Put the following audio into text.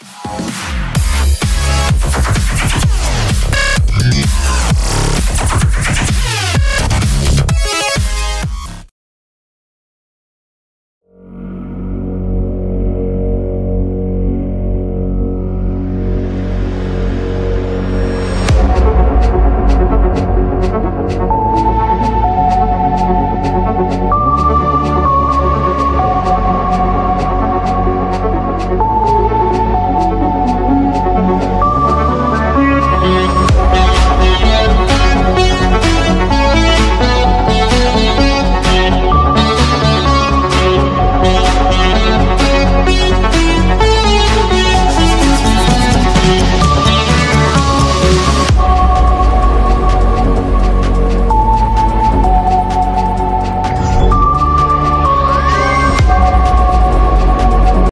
Oh.